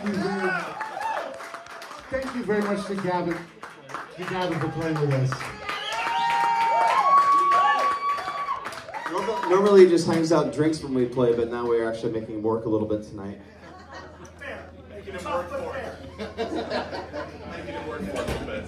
Thank you very much. Thank you very much to Gavin, to Gavin for playing with us. Normally he just hangs out and drinks when we play, but now we're actually making him work a little bit tonight. Fair. Making him work for it. making him work for a little bit.